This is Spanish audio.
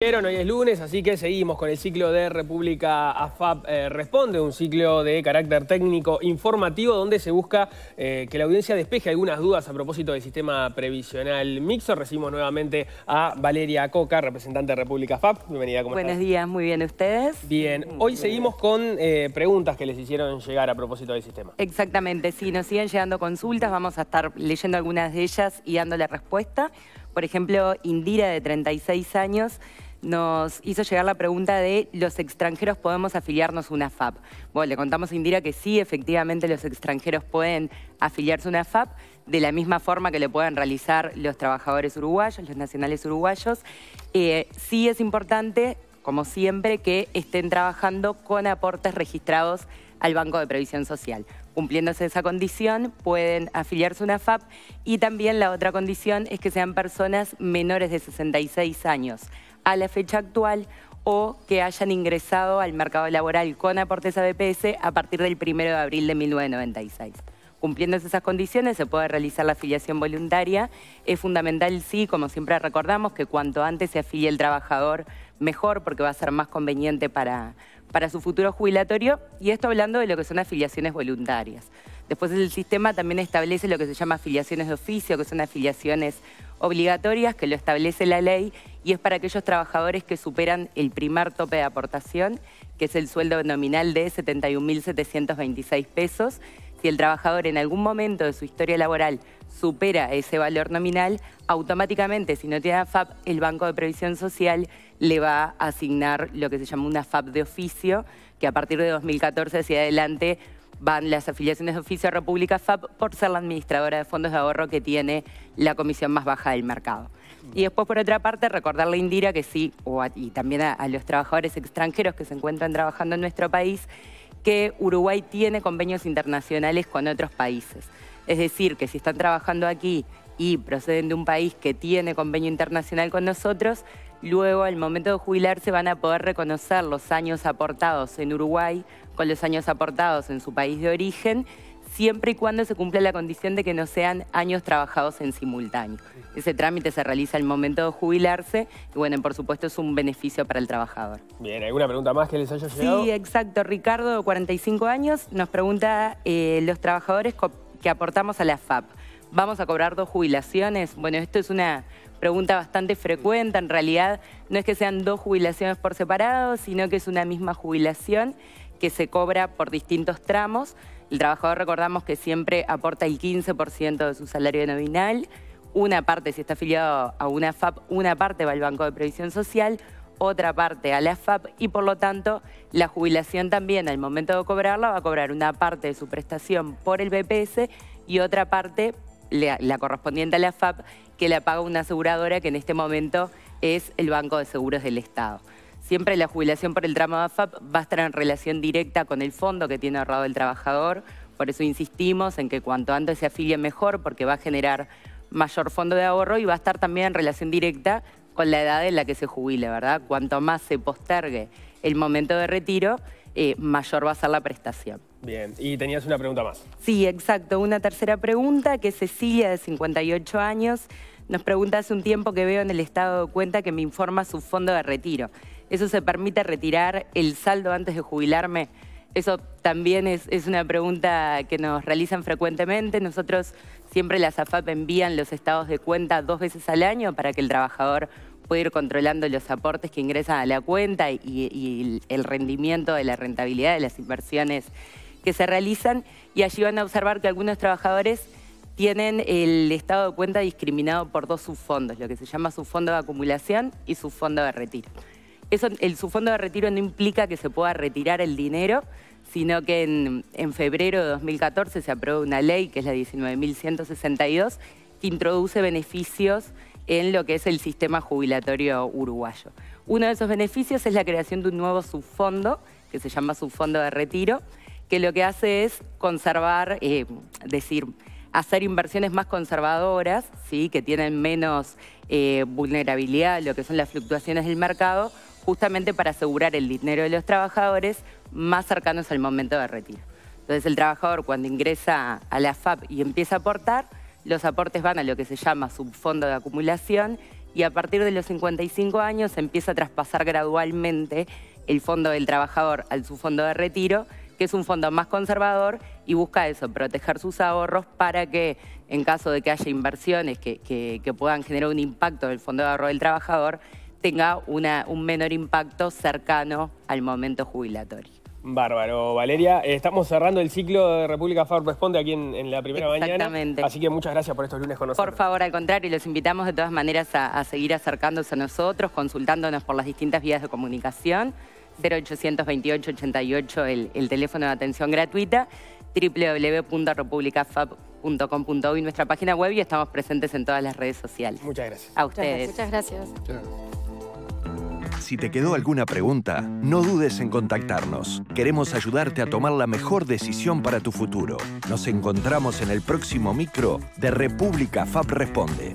Hoy es lunes, así que seguimos con el ciclo de República AFAP eh, Responde, un ciclo de carácter técnico informativo donde se busca eh, que la audiencia despeje algunas dudas a propósito del sistema previsional mixto. Recibimos nuevamente a Valeria Coca, representante de República AFAP. Bienvenida, ¿cómo Buenos días, muy bien, ¿ustedes? Bien, hoy seguimos con eh, preguntas que les hicieron llegar a propósito del sistema. Exactamente, sí, nos siguen llegando consultas, vamos a estar leyendo algunas de ellas y dándole respuesta. Por ejemplo, Indira, de 36 años, nos hizo llegar la pregunta de los extranjeros podemos afiliarnos a una FAP. Bueno, le contamos a Indira que sí, efectivamente los extranjeros pueden afiliarse a una FAP de la misma forma que lo pueden realizar los trabajadores uruguayos, los nacionales uruguayos. Eh, sí es importante, como siempre, que estén trabajando con aportes registrados al Banco de Previsión Social. Cumpliéndose esa condición, pueden afiliarse a una FAP y también la otra condición es que sean personas menores de 66 años a la fecha actual o que hayan ingresado al mercado laboral con aportes a BPS a partir del 1 de abril de 1996. Cumpliendo esas condiciones se puede realizar la afiliación voluntaria. Es fundamental, sí, como siempre recordamos, que cuanto antes se afilie el trabajador, mejor, porque va a ser más conveniente para, para su futuro jubilatorio. Y esto hablando de lo que son afiliaciones voluntarias. Después el sistema también establece lo que se llama afiliaciones de oficio, que son afiliaciones obligatorias, que lo establece la ley, y es para aquellos trabajadores que superan el primer tope de aportación, que es el sueldo nominal de 71.726 pesos. Si el trabajador en algún momento de su historia laboral supera ese valor nominal, automáticamente, si no tiene FAP, el Banco de Previsión Social le va a asignar lo que se llama una FAP de oficio, que a partir de 2014 hacia adelante van las afiliaciones de oficio a República FAP por ser la administradora de fondos de ahorro que tiene la comisión más baja del mercado. Y después, por otra parte, recordarle a Indira que sí, y también a, los trabajadores extranjeros que se encuentran trabajando en nuestro país, que Uruguay tiene convenios internacionales con otros países. Es decir, que si están trabajando aquí y proceden de un país que tiene convenio internacional con nosotros, luego al momento de jubilarse van a poder reconocer los años aportados en Uruguay con los años aportados en su país de origen, siempre y cuando se cumpla la condición de que no sean años trabajados en simultáneo. Ese trámite se realiza al momento de jubilarse y bueno, por supuesto es un beneficio para el trabajador. Bien, ¿alguna pregunta más que les haya llegado? Sí, exacto. Ricardo, 45 años, nos pregunta eh, los trabajadores que aportamos a la FAP. ¿Vamos a cobrar dos jubilaciones? Bueno, esto es una pregunta bastante frecuente. En realidad no es que sean dos jubilaciones por separado, sino que es una misma jubilación que se cobra por distintos tramos. El trabajador recordamos que siempre aporta el 15% de su salario nominal. Una parte, si está afiliado a una FAP, una parte va al Banco de Previsión Social, otra parte a la FAP y por lo tanto la jubilación también al momento de cobrarla va a cobrar una parte de su prestación por el BPS y otra parte la, correspondiente a la FAP que la paga una aseguradora que en este momento es el Banco de Seguros del Estado. Siempre la jubilación por el tramo de AFAP va a estar en relación directa con el fondo que tiene ahorrado el trabajador, por eso insistimos en que cuanto antes se afilie mejor porque va a generar mayor fondo de ahorro y va a estar también en relación directa con la edad en la que se jubile, ¿verdad? Cuanto más se postergue el momento de retiro, eh, mayor va a ser la prestación. Bien, y tenías una pregunta más. Sí, exacto. Una tercera pregunta que Cecilia, de 58 años, nos pregunta hace un tiempo que veo en el estado de cuenta que me informa su fondo de retiro. ¿Eso se permite retirar el saldo antes de jubilarme? Eso también es, es, una pregunta que nos realizan frecuentemente. Nosotros siempre las AFAP envían los estados de cuenta dos veces al año para que el trabajador pueda ir controlando los aportes que ingresan a la cuenta y, y el rendimiento de la rentabilidad de las inversiones que se realizan y allí van a observar que algunos trabajadores tienen el estado de cuenta discriminado por dos subfondos, lo que se llama subfondo de acumulación y subfondo de retiro. Eso, el subfondo de retiro no implica que se pueda retirar el dinero, sino que en, en febrero de 2014 se aprobó una ley, que es la 19.162, que introduce beneficios en lo que es el sistema jubilatorio uruguayo. Uno de esos beneficios es la creación de un nuevo subfondo, que se llama subfondo de retiro, que lo que hace es conservar, eh, decir, hacer inversiones más conservadoras, ¿sí? que tienen menos eh, vulnerabilidad lo que son las fluctuaciones del mercado, justamente para asegurar el dinero de los trabajadores más cercanos al momento de retiro. Entonces el trabajador cuando ingresa a la FAP y empieza a aportar, los aportes van a lo que se llama subfondo de acumulación y a partir de los 55 años se empieza a traspasar gradualmente el fondo del trabajador al su fondo de retiro, que es un fondo más conservador y busca eso, proteger sus ahorros para que en caso de que haya inversiones que, puedan generar un impacto del fondo de ahorro del trabajador, tenga una, un menor impacto cercano al momento jubilatorio. Bárbaro, Valeria. Eh, estamos cerrando el ciclo de República FAB Responde aquí en, la primera Exactamente. mañana. Así que muchas gracias por estos lunes con nosotros. Por favor, al contrario, los invitamos de todas maneras a, seguir acercándose a nosotros, consultándonos por las distintas vías de comunicación. 0828 88 el, el teléfono de atención gratuita www.republicafab.com.uy nuestra página web y estamos presentes en todas las redes sociales. Muchas gracias. A ustedes. Muchas gracias. Si te quedó alguna pregunta, no dudes en contactarnos. Queremos ayudarte a tomar la mejor decisión para tu futuro. Nos encontramos en el próximo micro de República Fab Responde.